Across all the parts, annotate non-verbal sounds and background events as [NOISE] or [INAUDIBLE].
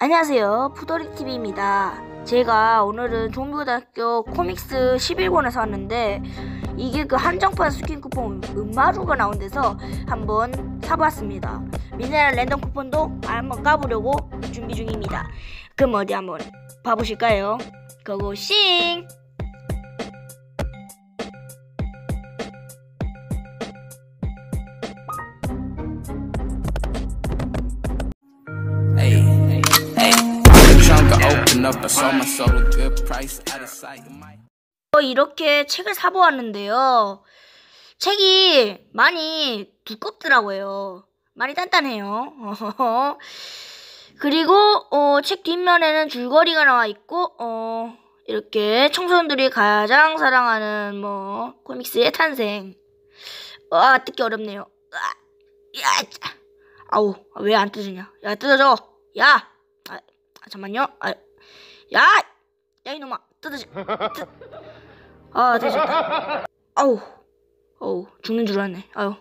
안녕하세요. 푸더리TV입니다. 제가 오늘은 좀비고등학교 코믹스 11권을 사왔는데 이게 그 한정판 스킨 쿠폰 은마루가 나온대서 한번 사봤습니다. 미네랄 랜덤 쿠폰도 한번 까보려고 준비 중입니다. 그럼 어디 한번 봐보실까요? 고고싱! 이렇게 책을 사보았는데요. 책이 많이 두껍더라고요. 많이 단단해요. [LAUGHS] 그리고 어, 책 뒷면에는 줄거리가 나와 있고 어, 이렇게 청소년들이 가장 사랑하는 뭐 코믹스의 탄생. 아 뜯기 어렵네요. 아, 야, 짜. 아우 왜 안 뜯으냐? 야 뜯어줘. 야, 아, 아, 잠만요. 아, 야, 야 이놈아 뜯어줘. 뜯. 아, 되셨다. 아우, 어우, 죽는 줄 알았네. 아유,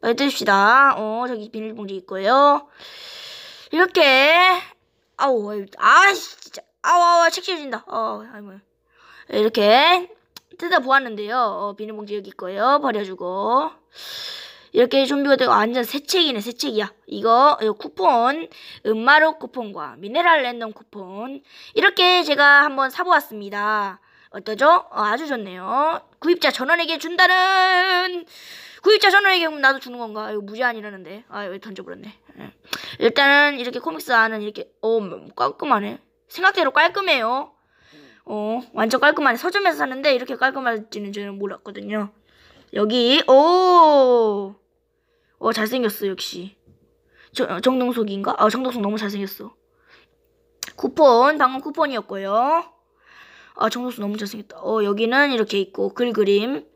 빨리 뜯읍시다. 어, 저기 비닐봉지 있고요. 이렇게, 아우, 아유, 아씨, 진짜, 아우, 아우, 책 씌워진다. 어, 아이, 뭐. 이렇게 뜯어보았는데요. 어, 비닐봉지 여기 있고요. 버려주고. 이렇게 준비가 되고 완전 새 책이네 새 책이야. 이거, 이거 쿠폰 음마루 쿠폰과 미네랄 랜덤 쿠폰. 이렇게 제가 한번 사보았습니다. 어떠죠? 어, 아주 좋네요. 구입자 전원에게 준다는! 구입자 전원에게 그럼 나도 주는 건가? 이거 무제한이라는데. 아 여기 던져버렸네. 예. 일단은 이렇게 코믹스 안은 이렇게 어 깔끔하네. 생각대로 깔끔해요. 어 완전 깔끔하네. 서점에서 샀는데 이렇게 깔끔할지는 저는 몰랐거든요. 여기 오, 어 잘생겼어 역시. 저, 정동석인가? 아 정동석 너무 잘생겼어. 쿠폰 방금 쿠폰이었고요. 아 정동석 너무 잘생겼다. 어 여기는 이렇게 있고 글 그림.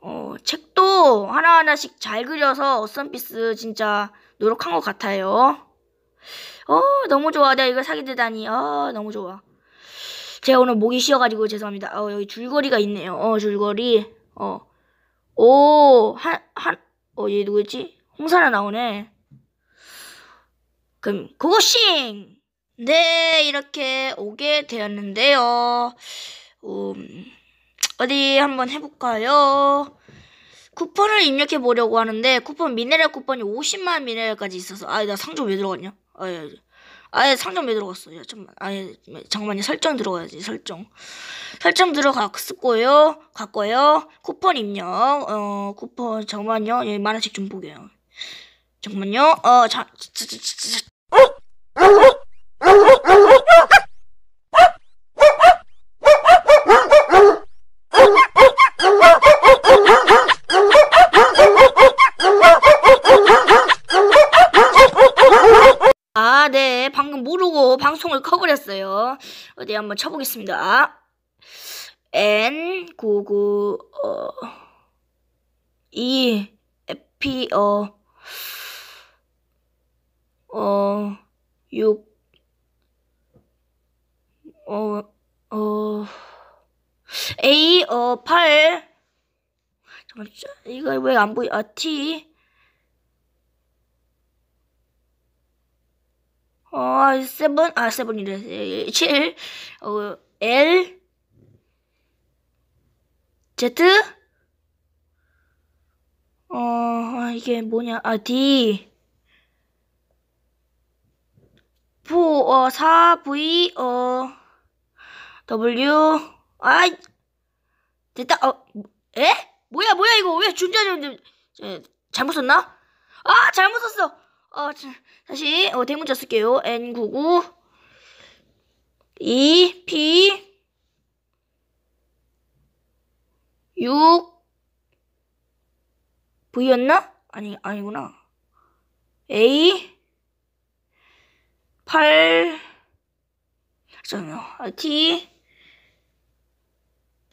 어 책도 하나 하나씩 잘 그려서 어썸피스 진짜 노력한 것 같아요. 어 너무 좋아. 내가 이걸 사게 되다니. 아 너무 좋아. 제가 오늘 목이 쉬어가지고 죄송합니다. 어 여기 줄거리가 있네요. 어 줄거리. 어. 오, 한, 한, 어, 얘 누구였지? 홍사나 나오네. 그럼, 고고싱! 네, 이렇게 오게 되었는데요. 음, 어디 한번 해볼까요? 쿠폰을 입력해 보려고 하는데, 쿠폰 미네랄 쿠폰이 50만 미네랄까지 있어서, 아, 나 상점 왜 들어갔냐? 아, 야, 아예 상점 왜 들어갔어? 야, 잠깐만. 아예, 잠깐만요. 설정 들어가야지, 설정. 설정 들어갔고요. 갔고요. 쿠폰 입력. 어, 쿠폰, 잠깐만요. 예, 만화책 좀 보게요. 잠깐만요. 어, 자, 자, 자, 자, 자. 아, 네. 방금 방송을 꺼버렸어요. 어디 한번 쳐보겠습니다. N99, 어, E, P, 어, 어, 6, 어, 어, A, 어, 8, 잠깐만, 이거 왜 안 보여? 아, T, 어, 세븐, 아, 세븐이래. 칠, 어, L, Z, 어, 아, 이게 뭐냐, 아, D, 4, 어, 4, V, 어, W, 아이, 됐다, 어, 에? 뭐야, 뭐야, 이거, 왜 준자를, 잘못 썼나? 아, 잘못 썼어! 어, 자, 다시 어, 대문자 쓸게요. N99 2 P 6 V였나? 아니 아니구나. A 8 잠깐만요. 아, T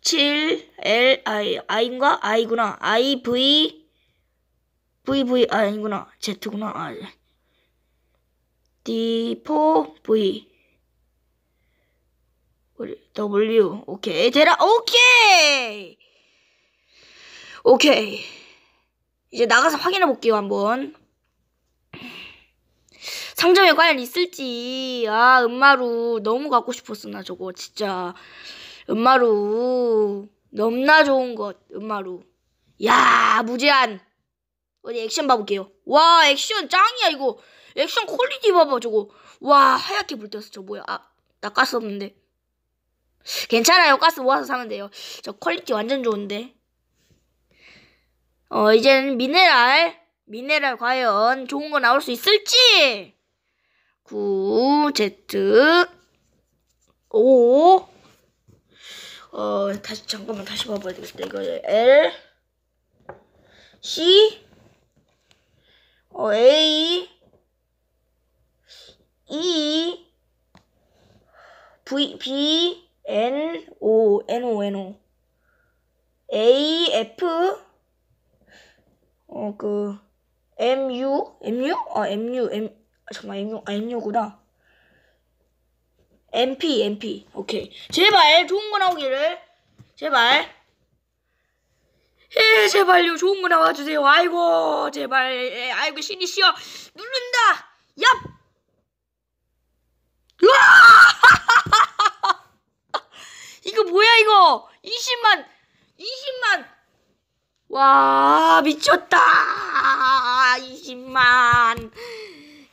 7 L I I인가? I구나. I V V V 아, 아니구나 Z구나 아, D 4 V W 오케이 대라 오케이 오케이 이제 나가서 확인해 볼게요 한번 상점에 과연 있을지. 아, 은마루. 너무 갖고 싶었어, 나 저거. 진짜. 은마루. 너무나 좋은 것, 은마루. 야, 무제한. 어디 액션 봐볼게요. 와, 액션 짱이야, 이거. 액션 quality 봐봐, 저거. 와, 하얗게 불떴어, 저 뭐야. 아, 나 가스 없는데. 괜찮아요. 가스 모아서 사면 돼요. 저 quality 완전 좋은데. 어, 이제는 미네랄. 미네랄 과연 좋은 거 나올 수 있을지. 9, Z, 5. 어, 다시, 잠깐만, 다시 봐봐야 되겠다. 이거 L, C, 어, A, E, V, B, N, O, N, O, N, O. A, F, 어, 그, M, U, M, U? 아, M, U, M, 아, 잠깐만, M, U, 아, M, U구나. M, P, M, P. 오케이. 제발, 좋은 거 나오기를. 제발. 예, 제발요, 좋은 거 나와주세요. 아이고, 제발. 예, 아이고, 신이 쉬어. 누른다! 얍! 으아! [LAUGHS] 이거 뭐야, 이거? 20만! 20만! 와, 미쳤다! 20만!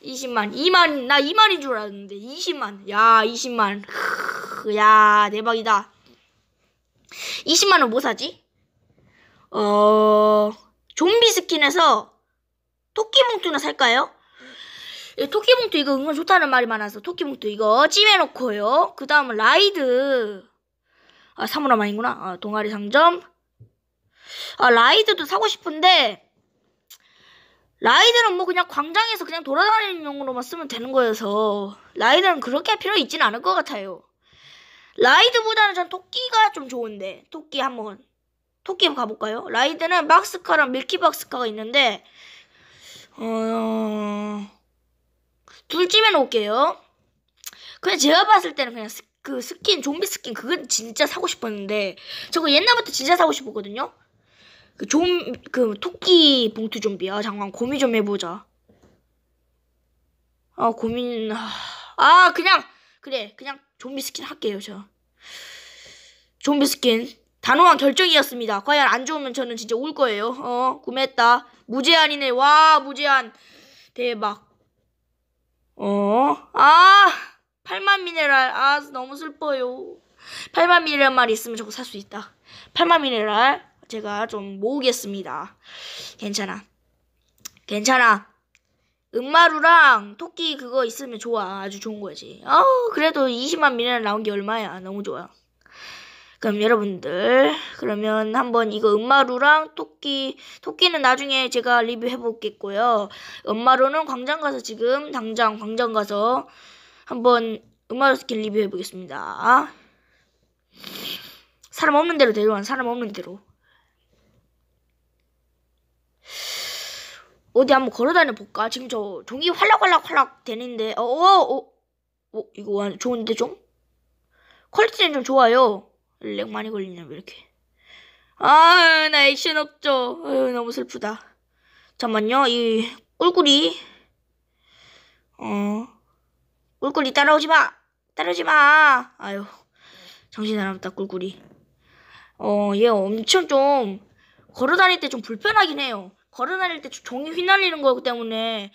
20만, 2만, 나 2만인 줄 알았는데, 20만. 야, 20만. 크, 야, 대박이다. 20만원 뭐 사지? 어, 좀비 스킨에서 토끼 봉투나 살까요? 예, 토끼 봉투 이거 은근 좋다는 말이 많아서 토끼 봉투 이거 찜해놓고요. 그 다음은 ride. 아, 사물함 아니구나. 아, 동아리 상점. 아, ride도 사고 싶은데, ride는 뭐 그냥 광장에서 그냥 돌아다니는 용으로만 쓰면 되는 거여서, ride는 그렇게 필요 있지는 않을 것 같아요. ride보다는 전 토끼가 좀 좋은데, 토끼 한번, 토끼 가볼까요? ride는 박스카랑 밀키박스카가 있는데, 어, 둘 찜해 놓을게요. 그냥 제가 봤을 때는 그냥 스, 그 스킨, 좀비 스킨, 그건 진짜 사고 싶었는데, 저거 옛날부터 진짜 사고 싶었거든요? 그 좀, 그 토끼 봉투 좀비야. 잠깐 고민 좀 해보자. 아, 고민, 아, 아, 그냥, 그래, 그냥 좀비 스킨 할게요, 저. 좀비 스킨. 단호한 결정이었습니다. 과연 안 좋으면 저는 진짜 울 거예요. 어, 구매했다. 무제한이네. 와, 무제한. 대박. 어, 아, 8만 미네랄. 아, 너무 슬퍼요. 8만 미네랄만 있으면 저거 살 수 있다. 8만 미네랄. 제가 좀 모으겠습니다. 괜찮아. 괜찮아. 은마루랑 토끼 그거 있으면 좋아. 아주 좋은 거지. 아우, 그래도 20만 미네랄 나온 게 얼마야. 너무 좋아. 그럼 여러분들, 그러면 한번 이거 은마루랑 토끼, 토끼는 나중에 제가 리뷰해 보겠고요. 은마루는 광장 가서 지금 당장 광장 가서 한번 은마루 스킨 리뷰해 보겠습니다. 사람 없는 데로 데려와, 사람 없는 데로. 어디 한번 걸어다녀 볼까? 지금 저 종이 활락활락활락 되는데, 어, 어, 어, 어, 이거 완 좋은데 좀? quality는 좀 좋아요. lag 많이 걸리냐, 왜 이렇게. 아, 나 액션 없죠. 아유, 너무 슬프다. 잠만요, 이 꿀꿀이. 어, 꿀꿀이 따라오지 마! 따라오지 마! 아유, 정신 사납다, 꿀꿀이. 어, 얘 엄청 좀, 걸어 다닐 때 좀 불편하긴 해요. 걸어 다닐 때 종이 휘날리는 거 때문에